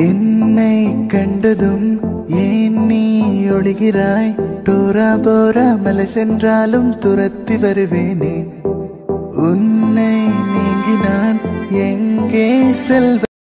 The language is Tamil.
என்னை கண்டதும் ஏன் நீ ஒளிகிறாய் டோரா போரா மலை சென்றாலும் துரத்தி வருவேனே. உன்னை நீங்கி நான் எங்கே செல்வ